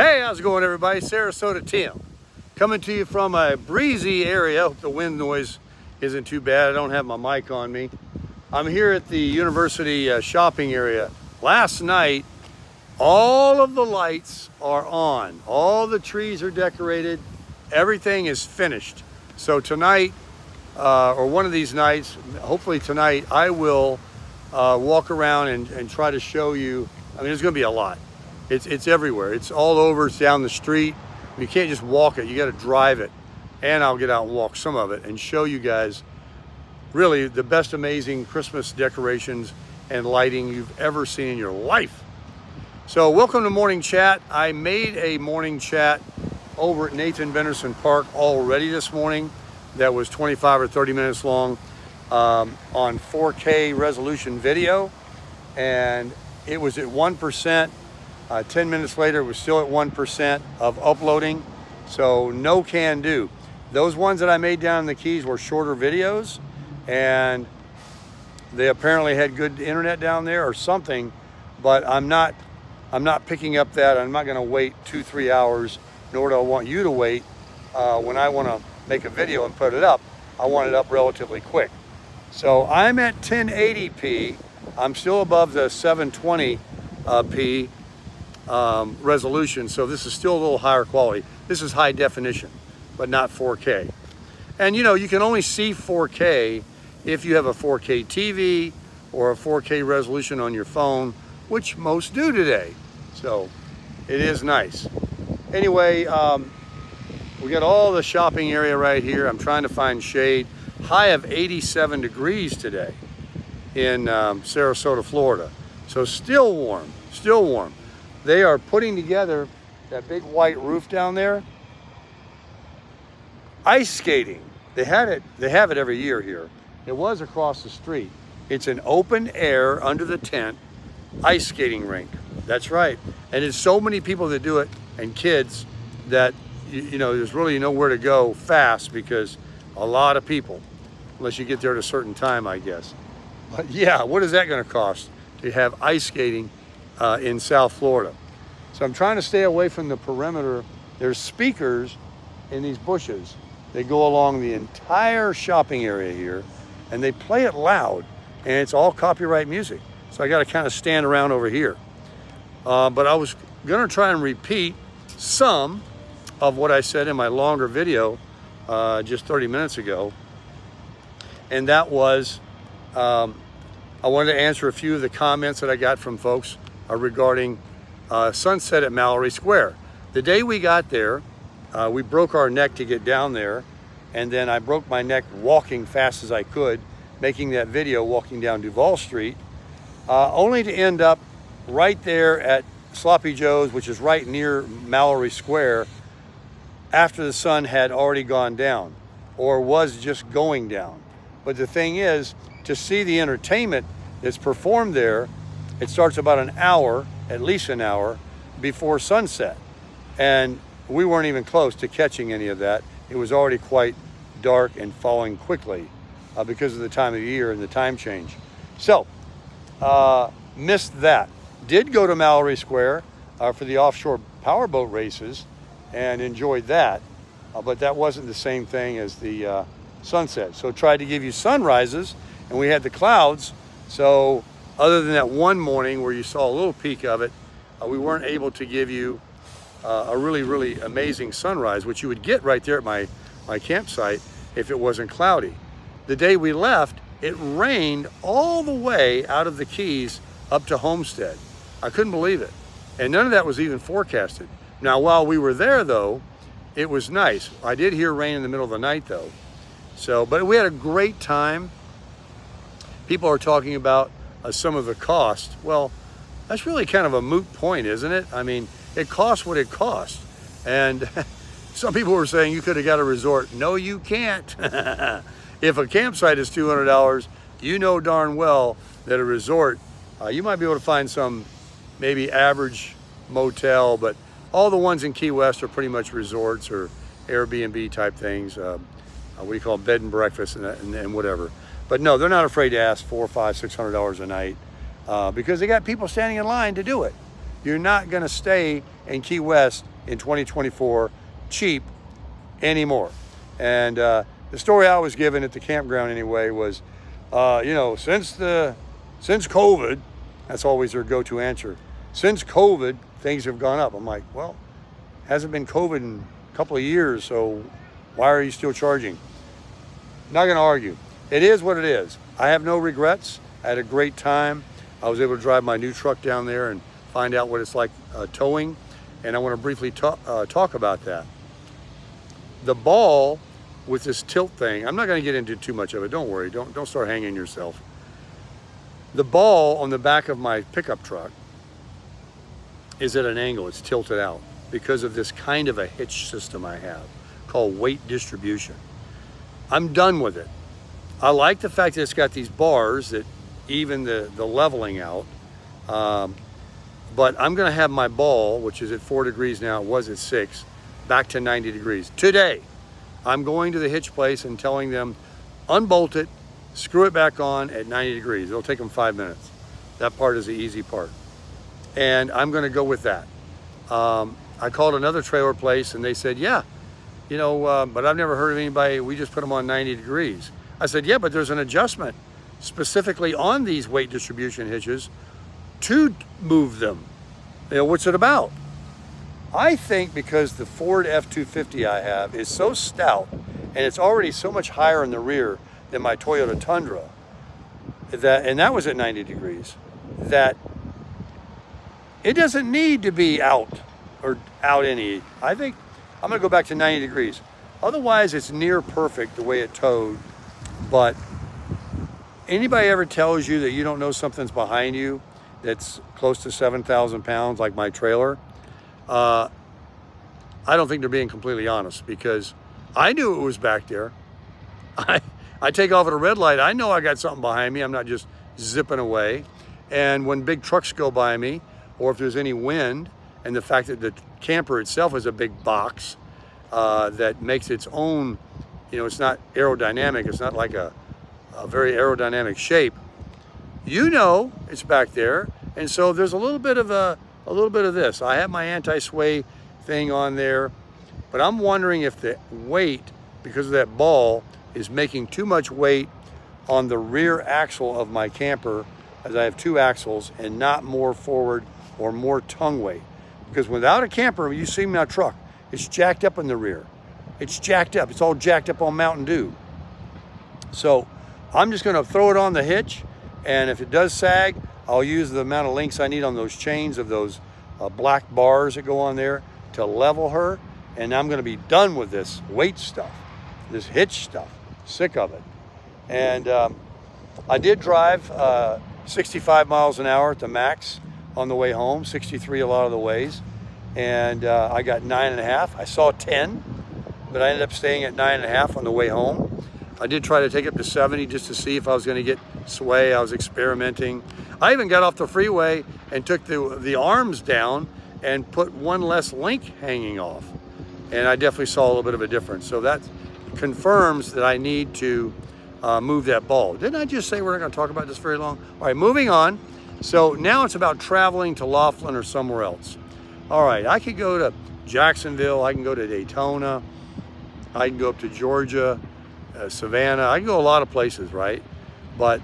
Hey, how's it going everybody? Sarasota Tim. Coming to you from a breezy area. Hope the wind noise isn't too bad. I don't have my mic on me. I'm here at the university uh, shopping area. Last night, all of the lights are on. All the trees are decorated. Everything is finished. So tonight, uh, or one of these nights, hopefully tonight, I will uh, walk around and, and try to show you. I mean, there's gonna be a lot. It's, it's everywhere. It's all over, it's down the street. You can't just walk it, you gotta drive it. And I'll get out and walk some of it and show you guys really the best amazing Christmas decorations and lighting you've ever seen in your life. So welcome to Morning Chat. I made a morning chat over at Nathan Benderson Park already this morning that was 25 or 30 minutes long um, on 4K resolution video. And it was at 1%. Uh, 10 minutes later, was still at 1% of uploading. So no can do. Those ones that I made down in the Keys were shorter videos and they apparently had good internet down there or something, but I'm not, I'm not picking up that. I'm not gonna wait two, three hours, nor do I want you to wait uh, when I wanna make a video and put it up. I want it up relatively quick. So I'm at 1080p. I'm still above the 720p uh, um, resolution, so this is still a little higher quality. This is high definition, but not 4K. And you know, you can only see 4K if you have a 4K TV or a 4K resolution on your phone, which most do today. So it is nice. Anyway, um, we got all the shopping area right here. I'm trying to find shade. High of 87 degrees today in um, Sarasota, Florida. So still warm, still warm they are putting together that big white roof down there. Ice skating. They had it, they have it every year here. It was across the street. It's an open air under the tent ice skating rink. That's right. And there's so many people that do it and kids that, you, you know, there's really nowhere to go fast because a lot of people, unless you get there at a certain time, I guess. But yeah, what is that going to cost to have ice skating uh, in South Florida. So I'm trying to stay away from the perimeter. There's speakers in these bushes. They go along the entire shopping area here and they play it loud and it's all copyright music. So I got to kind of stand around over here. Uh, but I was going to try and repeat some of what I said in my longer video uh, just 30 minutes ago. And that was, um, I wanted to answer a few of the comments that I got from folks regarding uh, sunset at Mallory Square. The day we got there, uh, we broke our neck to get down there, and then I broke my neck walking fast as I could, making that video walking down Duval Street, uh, only to end up right there at Sloppy Joe's, which is right near Mallory Square, after the sun had already gone down or was just going down. But the thing is, to see the entertainment that's performed there it starts about an hour, at least an hour, before sunset. And we weren't even close to catching any of that. It was already quite dark and falling quickly uh, because of the time of the year and the time change. So, uh, missed that. Did go to Mallory Square uh, for the offshore powerboat races and enjoyed that. Uh, but that wasn't the same thing as the uh, sunset. So tried to give you sunrises and we had the clouds. So other than that one morning where you saw a little peek of it, uh, we weren't able to give you uh, a really, really amazing sunrise, which you would get right there at my, my campsite if it wasn't cloudy. The day we left, it rained all the way out of the Keys up to Homestead. I couldn't believe it. And none of that was even forecasted. Now, while we were there though, it was nice. I did hear rain in the middle of the night though. So, but we had a great time. People are talking about uh, some of the cost. Well, that's really kind of a moot point, isn't it? I mean, it costs what it costs. And some people were saying you could have got a resort. No, you can't. if a campsite is $200, you know darn well that a resort, uh, you might be able to find some maybe average motel, but all the ones in Key West are pretty much resorts or Airbnb type things. Uh, uh, you call bed and breakfast and, and, and whatever. But no, they're not afraid to ask four, five, six hundred dollars a night uh, because they got people standing in line to do it. You're not going to stay in Key West in 2024 cheap anymore. And uh, the story I was given at the campground anyway was, uh, you know, since the since COVID, that's always their go-to answer. Since COVID, things have gone up. I'm like, well, hasn't been COVID in a couple of years, so why are you still charging? Not going to argue. It is what it is. I have no regrets. I had a great time. I was able to drive my new truck down there and find out what it's like uh, towing, and I want to briefly talk, uh, talk about that. The ball with this tilt thing, I'm not going to get into too much of it. Don't worry. Don't, don't start hanging yourself. The ball on the back of my pickup truck is at an angle. It's tilted out because of this kind of a hitch system I have called weight distribution. I'm done with it. I like the fact that it's got these bars that even the, the leveling out. Um, but I'm gonna have my ball, which is at four degrees now, it was at six, back to 90 degrees. Today, I'm going to the hitch place and telling them, unbolt it, screw it back on at 90 degrees. It'll take them five minutes. That part is the easy part. And I'm gonna go with that. Um, I called another trailer place and they said, yeah, you know, uh, but I've never heard of anybody, we just put them on 90 degrees. I said, yeah, but there's an adjustment specifically on these weight distribution hitches to move them. You know, what's it about? I think because the Ford F-250 I have is so stout and it's already so much higher in the rear than my Toyota Tundra, that, and that was at 90 degrees, that it doesn't need to be out or out any. I think I'm gonna go back to 90 degrees. Otherwise, it's near perfect the way it towed, but anybody ever tells you that you don't know something's behind you that's close to 7,000 pounds, like my trailer, uh, I don't think they're being completely honest because I knew it was back there. I, I take off at a red light. I know I got something behind me. I'm not just zipping away. And when big trucks go by me, or if there's any wind, and the fact that the camper itself is a big box uh, that makes its own, you know, it's not aerodynamic. It's not like a, a very aerodynamic shape. You know it's back there. And so there's a little bit of a, a little bit of this. I have my anti-sway thing on there, but I'm wondering if the weight, because of that ball, is making too much weight on the rear axle of my camper, as I have two axles, and not more forward or more tongue weight. Because without a camper, you see my truck, it's jacked up in the rear. It's jacked up. It's all jacked up on Mountain Dew. So I'm just gonna throw it on the hitch and if it does sag, I'll use the amount of links I need on those chains of those uh, black bars that go on there to level her. And I'm gonna be done with this weight stuff, this hitch stuff, sick of it. And um, I did drive uh, 65 miles an hour at the max on the way home, 63 a lot of the ways. And uh, I got nine and a half. I saw 10, but I ended up staying at nine and a half on the way home. I did try to take it up to 70 just to see if I was gonna get sway. I was experimenting. I even got off the freeway and took the, the arms down and put one less link hanging off. And I definitely saw a little bit of a difference. So that confirms that I need to uh, move that ball. Didn't I just say we're not gonna talk about this very long? All right, moving on. So now it's about traveling to Laughlin or somewhere else. All right, I could go to Jacksonville, I can go to Daytona, I can go up to Georgia, uh, Savannah, I can go a lot of places, right? But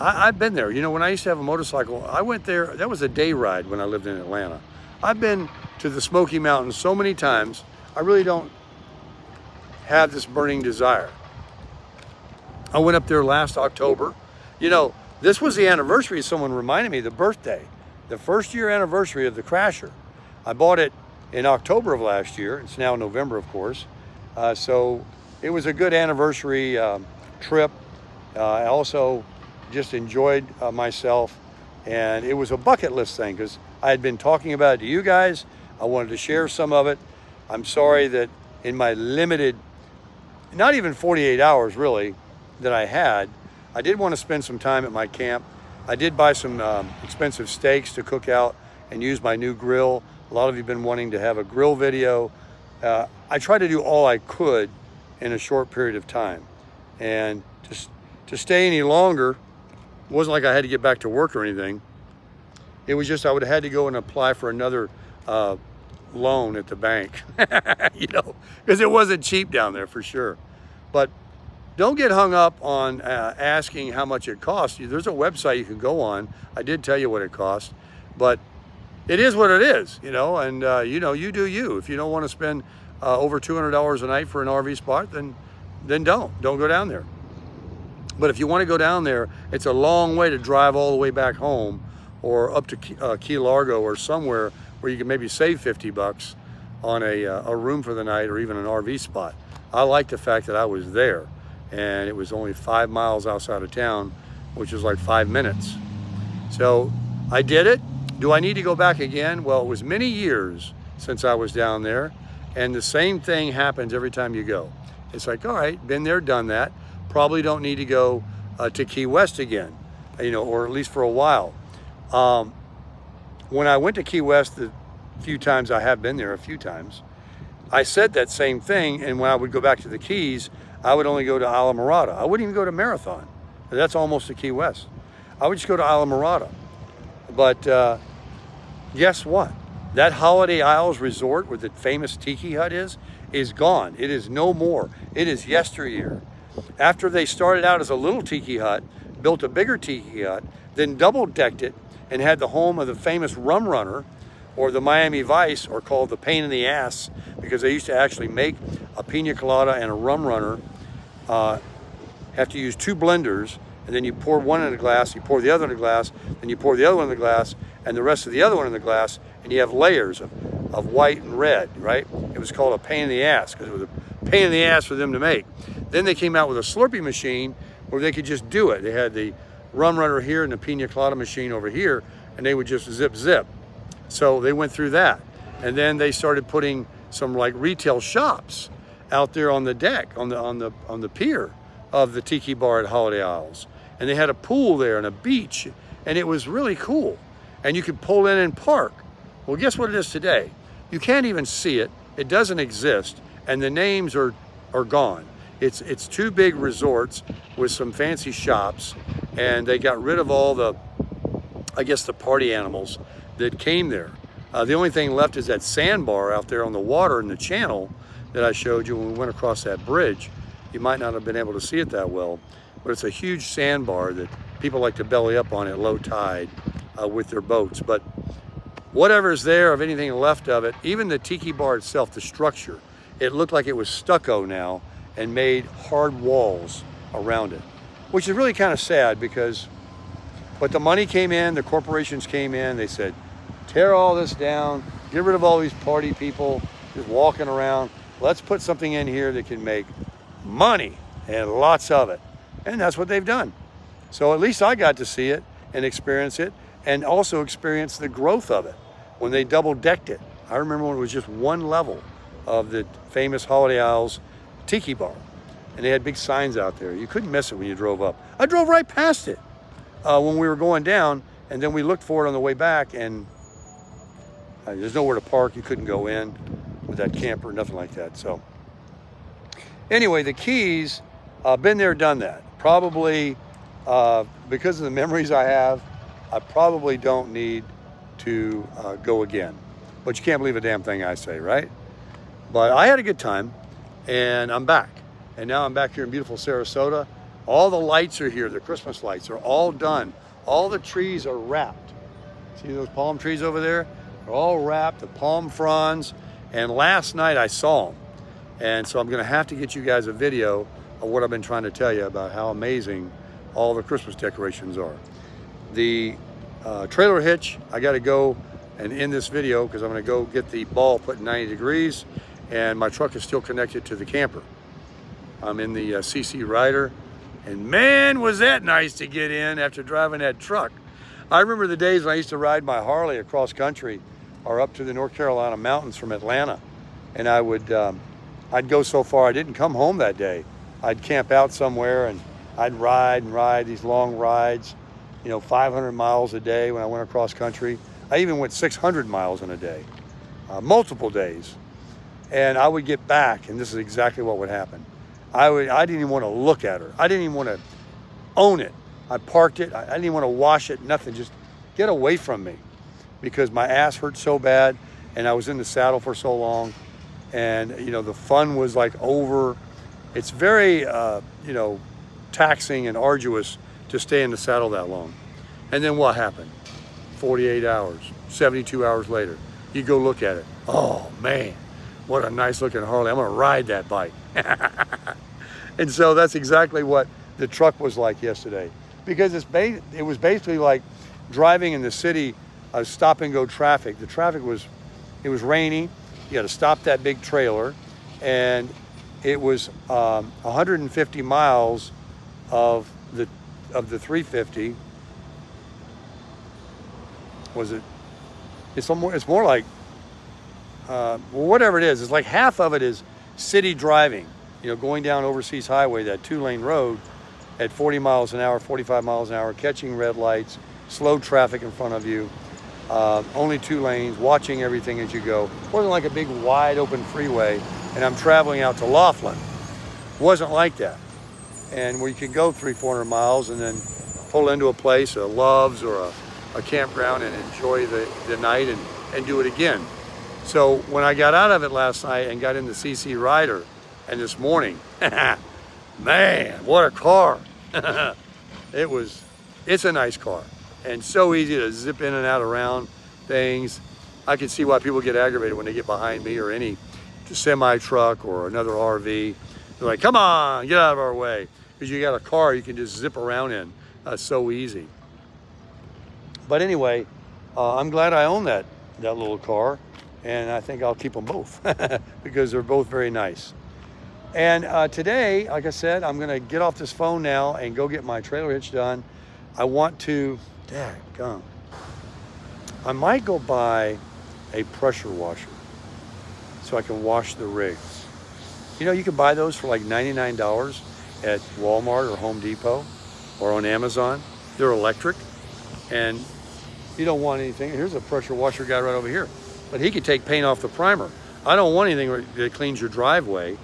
I, have been there. You know, when I used to have a motorcycle, I went there, that was a day ride when I lived in Atlanta. I've been to the Smoky Mountains so many times, I really don't have this burning desire. I went up there last October. You know, this was the anniversary, someone reminded me, the birthday, the first year anniversary of the Crasher. I bought it in October of last year. It's now November, of course. Uh, so it was a good anniversary um, trip. Uh, I also just enjoyed uh, myself and it was a bucket list thing because I had been talking about it to you guys. I wanted to share some of it. I'm sorry that in my limited, not even 48 hours really, that I had, I did want to spend some time at my camp. I did buy some um, expensive steaks to cook out and use my new grill. A lot of you have been wanting to have a grill video. Uh, I tried to do all I could in a short period of time. And to, to stay any longer, wasn't like I had to get back to work or anything. It was just I would have had to go and apply for another uh, loan at the bank, you know, because it wasn't cheap down there for sure. But don't get hung up on uh, asking how much it costs. There's a website you can go on. I did tell you what it cost, but it is what it is, you know, and uh, you know, you do you. If you don't want to spend uh, over $200 a night for an RV spot, then, then don't, don't go down there. But if you want to go down there, it's a long way to drive all the way back home or up to uh, Key Largo or somewhere where you can maybe save 50 bucks on a, uh, a room for the night or even an RV spot. I like the fact that I was there and it was only five miles outside of town, which was like five minutes. So I did it. Do I need to go back again? Well, it was many years since I was down there and the same thing happens every time you go. It's like, all right, been there, done that. Probably don't need to go uh, to Key West again, you know, or at least for a while. Um, when I went to Key West the few times I have been there, a few times, I said that same thing. And when I would go back to the Keys, I would only go to Islamorada. I wouldn't even go to Marathon. That's almost to Key West. I would just go to Islamorada. But uh, guess what? That Holiday Isles resort where the famous tiki hut is, is gone. It is no more. It is yesteryear. After they started out as a little tiki hut, built a bigger tiki hut, then double decked it and had the home of the famous rum runner or the Miami Vice or called the pain in the ass because they used to actually make a pina colada and a rum runner. Uh, have to use two blenders and then you pour one in a glass, you pour the other in a glass, then you pour the other one in the glass, and the rest of the other one in the glass, and you have layers of, of white and red, right? It was called a pain in the ass because it was a pain in the ass for them to make. Then they came out with a Slurpee machine where they could just do it. They had the rum runner here and the pina colada machine over here, and they would just zip, zip. So they went through that. And then they started putting some like retail shops out there on the deck, on the, on the, on the pier of the Tiki Bar at Holiday Isles. And they had a pool there and a beach, and it was really cool and you could pull in and park. Well, guess what it is today? You can't even see it. It doesn't exist, and the names are, are gone. It's, it's two big resorts with some fancy shops, and they got rid of all the, I guess, the party animals that came there. Uh, the only thing left is that sandbar out there on the water in the channel that I showed you when we went across that bridge. You might not have been able to see it that well, but it's a huge sandbar that people like to belly up on at low tide uh, with their boats. But whatever's there of anything left of it, even the tiki bar itself, the structure, it looked like it was stucco now and made hard walls around it, which is really kind of sad because, but the money came in, the corporations came in, they said, tear all this down, get rid of all these party people just walking around. Let's put something in here that can make money and lots of it. And that's what they've done. So at least I got to see it and experience it and also experience the growth of it when they double decked it. I remember when it was just one level of the famous Holiday Isles Tiki Bar. And they had big signs out there. You couldn't miss it when you drove up. I drove right past it uh, when we were going down, and then we looked for it on the way back, and uh, there's nowhere to park. You couldn't go in with that camper, nothing like that. So anyway, the Keys, uh, been there, done that. Probably uh, because of the memories I have, I probably don't need to uh, go again. But you can't believe a damn thing I say, right? But I had a good time and I'm back. And now I'm back here in beautiful Sarasota. All the lights are here. The Christmas lights are all done. All the trees are wrapped. See those palm trees over there? They're all wrapped, the palm fronds. And last night I saw them. And so I'm gonna have to get you guys a video what I've been trying to tell you about how amazing all the Christmas decorations are. The uh, trailer hitch, I gotta go and end this video because I'm gonna go get the ball put 90 degrees and my truck is still connected to the camper. I'm in the uh, CC Rider and man, was that nice to get in after driving that truck. I remember the days when I used to ride my Harley across country or up to the North Carolina mountains from Atlanta. And I would, um, I'd go so far, I didn't come home that day. I'd camp out somewhere and I'd ride and ride these long rides, you know, 500 miles a day when I went across country. I even went 600 miles in a day, uh, multiple days. And I would get back, and this is exactly what would happen. I, would, I didn't even want to look at her. I didn't even want to own it. I parked it. I, I didn't even want to wash it, nothing. Just get away from me. because my ass hurt so bad and I was in the saddle for so long and you know the fun was like over. It's very uh, you know taxing and arduous to stay in the saddle that long. And then what happened? 48 hours, 72 hours later, you go look at it. Oh man, what a nice looking Harley. I'm gonna ride that bike. and so that's exactly what the truck was like yesterday. Because it's it was basically like driving in the city of stop and go traffic. The traffic was, it was rainy. You had to stop that big trailer and it was um, 150 miles of the of the 350 was it it's more it's more like uh, whatever it is it's like half of it is city driving you know going down overseas highway that two lane road at 40 miles an hour 45 miles an hour catching red lights slow traffic in front of you uh, only two lanes watching everything as you go. It wasn't like a big wide open freeway and I'm traveling out to Laughlin wasn't like that and where you can go three, 400 miles and then pull into a place, a Love's or a, a campground and enjoy the, the night and, and do it again. So when I got out of it last night and got in the CC Rider and this morning, man, what a car. it was, it's a nice car and so easy to zip in and out around things. I can see why people get aggravated when they get behind me or any semi truck or another RV. They're like, come on, get out of our way. Because you got a car you can just zip around in uh, so easy. But anyway, uh, I'm glad I own that, that little car. And I think I'll keep them both because they're both very nice. And uh, today, like I said, I'm going to get off this phone now and go get my trailer hitch done. I want to, dad, gum. I might go buy a pressure washer so I can wash the rigs. You know, you can buy those for like $99 at Walmart or Home Depot or on Amazon. They're electric and you don't want anything. Here's a pressure washer guy right over here, but he could take paint off the primer. I don't want anything that cleans your driveway,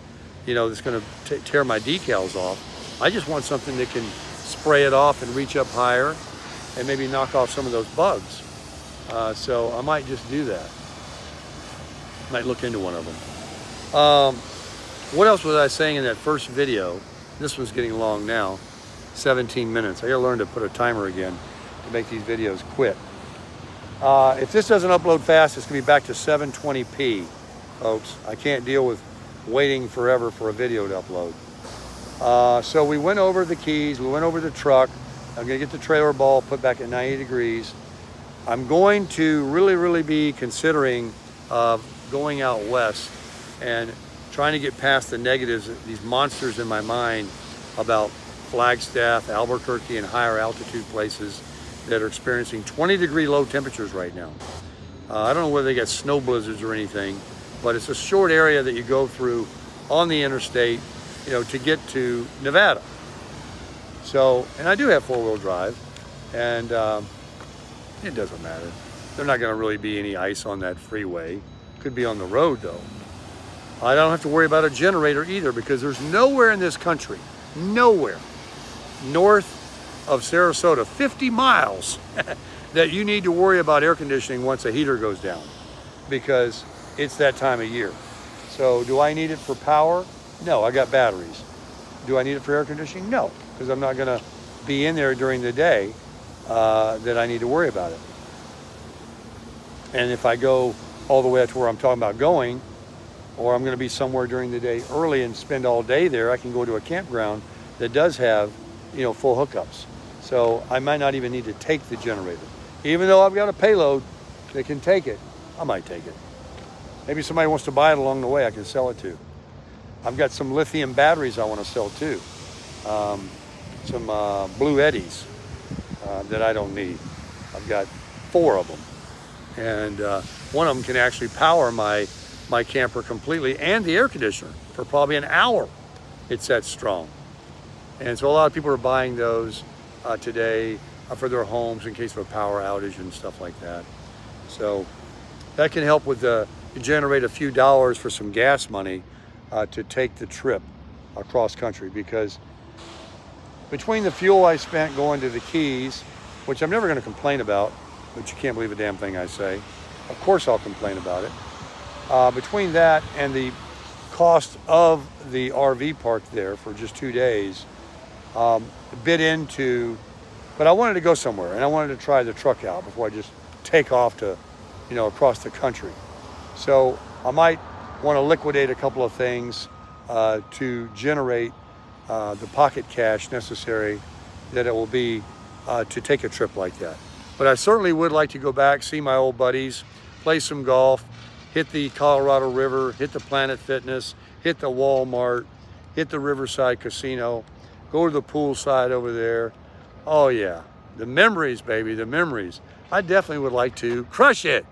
you know, that's gonna tear my decals off. I just want something that can spray it off and reach up higher and maybe knock off some of those bugs. Uh, so I might just do that. Might look into one of them. Um, what else was I saying in that first video? This one's getting long now, 17 minutes. I gotta learn to put a timer again to make these videos quit. Uh, if this doesn't upload fast, it's gonna be back to 720p, folks. I can't deal with waiting forever for a video to upload. Uh, so we went over the keys, we went over the truck. I'm gonna get the trailer ball put back at 90 degrees. I'm going to really, really be considering uh, going out west and trying to get past the negatives, these monsters in my mind about Flagstaff, Albuquerque, and higher altitude places that are experiencing 20 degree low temperatures right now. Uh, I don't know whether they get snow blizzards or anything, but it's a short area that you go through on the interstate, you know, to get to Nevada. So, and I do have four wheel drive and um, it doesn't matter. There's not gonna really be any ice on that freeway. Could be on the road though. I don't have to worry about a generator either because there's nowhere in this country, nowhere north of Sarasota, 50 miles, that you need to worry about air conditioning once a heater goes down because it's that time of year. So do I need it for power? No, I got batteries. Do I need it for air conditioning? No, because I'm not gonna be in there during the day uh, that I need to worry about it. And if I go all the way up to where I'm talking about going, or I'm going to be somewhere during the day early and spend all day there, I can go to a campground that does have, you know, full hookups. So I might not even need to take the generator. Even though I've got a payload that can take it, I might take it. Maybe somebody wants to buy it along the way, I can sell it to. I've got some lithium batteries I want to sell too. Um, some uh, Bluettis uh, that I don't need. I've got four of them. And uh, one of them can actually power my my camper completely and the air conditioner for probably an hour. It's that strong. And so a lot of people are buying those uh, today uh, for their homes in case of a power outage and stuff like that. So that can help with the, generate a few dollars for some gas money uh, to take the trip across country because between the fuel I spent going to the Keys, which I'm never going to complain about, but you can't believe a damn thing I say. Of course I'll complain about it. Uh, between that and the cost of the RV park there for just two days, um, bit into, but I wanted to go somewhere and I wanted to try the truck out before I just take off to, you know, across the country. So I might want to liquidate a couple of things uh, to generate uh, the pocket cash necessary that it will be uh, to take a trip like that. But I certainly would like to go back, see my old buddies, play some golf, hit the Colorado River, hit the Planet Fitness, hit the Walmart, hit the Riverside Casino, go to the poolside over there. Oh yeah, the memories, baby, the memories. I definitely would like to crush it.